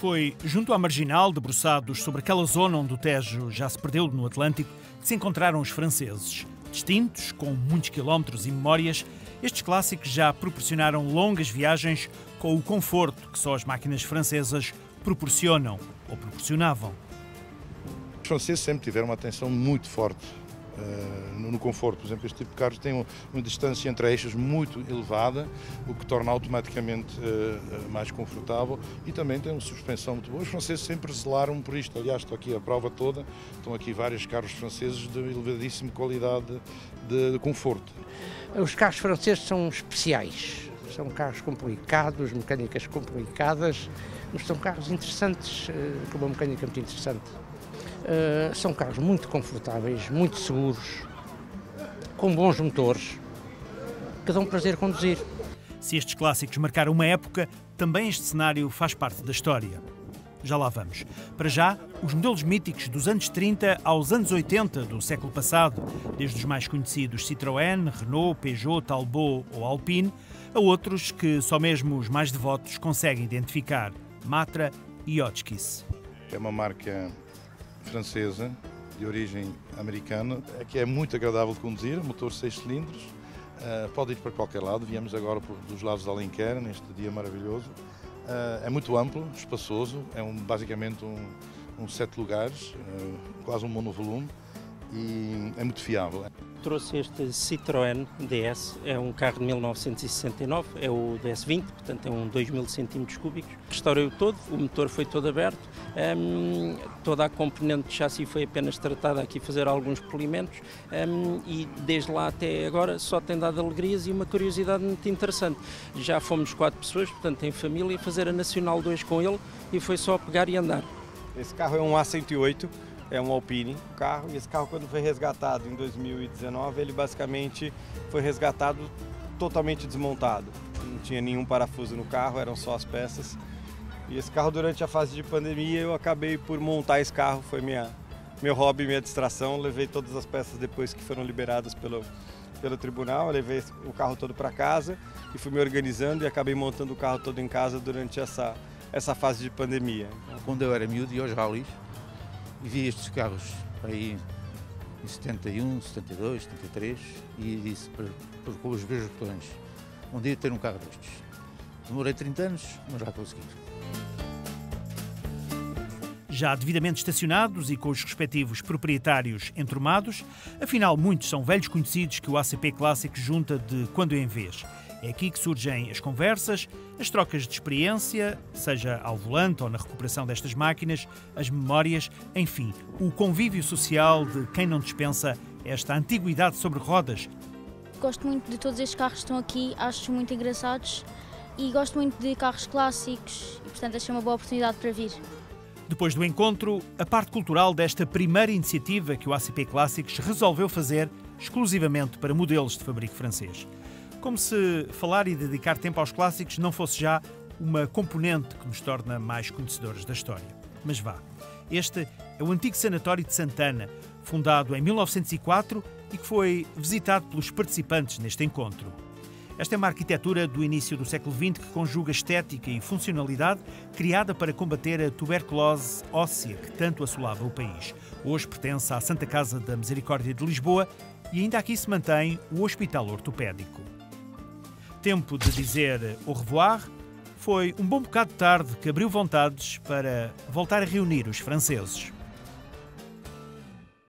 Foi junto à marginal, debruçados sobre aquela zona onde o Tejo já se perdeu no Atlântico, que se encontraram os franceses. Distintos, com muitos quilómetros e memórias, estes clássicos já proporcionaram longas viagens com o conforto que só as máquinas francesas proporcionam ou proporcionavam. Os franceses sempre tiveram uma atenção muito forte no, conforto. Por exemplo, este tipo de carros tem uma, distância entre eixos muito elevada, o que torna automaticamente uh, mais confortável e também tem uma suspensão muito boa. Os franceses sempre zelaram por isto. Aliás, estou aqui a prova toda, estão aqui vários carros franceses de elevadíssima qualidade de, de conforto. Os carros franceses são especiais. São carros complicados, mecânicas complicadas, mas são carros interessantes, com uma mecânica muito interessante. Uh, são carros muito confortáveis, muito seguros, com bons motores, que dão prazer conduzir. Se estes clássicos marcaram uma época, também este cenário faz parte da história. Já lá vamos. Para já, os modelos míticos dos anos 30 aos anos 80 do século passado, desde os mais conhecidos Citroën, Renault, Peugeot, Talbot ou Alpine, a outros que só mesmo os mais devotos conseguem identificar, Matra e Hotchkiss. É uma marca francesa, de origem americana, que é muito agradável de conduzir, motor 6 cilindros, uh, pode ir para qualquer lado, viemos agora por, dos lados de Alenquer, neste dia maravilhoso. Uh, é muito amplo, espaçoso, é um, basicamente um, um sete lugares, uh, quase um monovolume, e é muito fiável. Trouxe este Citroën DS, é um carro de 1969, é o DS20, portanto é um 2000 centímetros cúbicos. Restaurei-o todo, o motor foi todo aberto, um, toda a componente de chassi foi apenas tratada aqui fazer alguns polimentos um, e desde lá até agora só tem dado alegrias e uma curiosidade muito interessante. Já fomos quatro pessoas, portanto em família, fazer a Nacional 2 com ele e foi só pegar e andar. Esse carro é um A108, é um Alpine o carro, e esse carro quando foi resgatado em 2019, ele basicamente foi resgatado totalmente desmontado. Não tinha nenhum parafuso no carro, eram só as peças. E esse carro durante a fase de pandemia eu acabei por montar esse carro, foi minha meu hobby, minha distração. Levei todas as peças depois que foram liberadas pelo pelo tribunal, eu levei o carro todo para casa e fui me organizando e acabei montando o carro todo em casa durante essa essa fase de pandemia. Quando eu era miúdo e aos rallies, e vi estes carros aí em 71, 72, 73 e disse para, com os meus botões, um dia ter um carro destes. Demorei 30 anos, mas já consegui. Já devidamente estacionados e com os respectivos proprietários entrumados, afinal muitos são velhos conhecidos que o ACP Clássico junta de quando em vez. É aqui que surgem as conversas, as trocas de experiência, seja ao volante ou na recuperação destas máquinas, as memórias, enfim, o convívio social de quem não dispensa esta antiguidade sobre rodas. Gosto muito de todos estes carros que estão aqui, acho muito engraçados e gosto muito de carros clássicos e, portanto, achei uma boa oportunidade para vir. Depois do encontro, a parte cultural desta primeira iniciativa que o ACP Clássicos resolveu fazer exclusivamente para modelos de fabrico francês. Como se falar e dedicar tempo aos clássicos não fosse já uma componente que nos torna mais conhecedores da história. Mas vá. Este é o antigo sanatório de Santana, fundado em 1904 e que foi visitado pelos participantes neste encontro. Esta é uma arquitetura do início do século XX que conjuga estética e funcionalidade, criada para combater a tuberculose óssea que tanto assolava o país. Hoje pertence à Santa Casa da Misericórdia de Lisboa e ainda aqui se mantém o Hospital Ortopédico. Tempo de dizer au revoir. Foi um bom bocado de tarde que abriu vontades para voltar a reunir os franceses.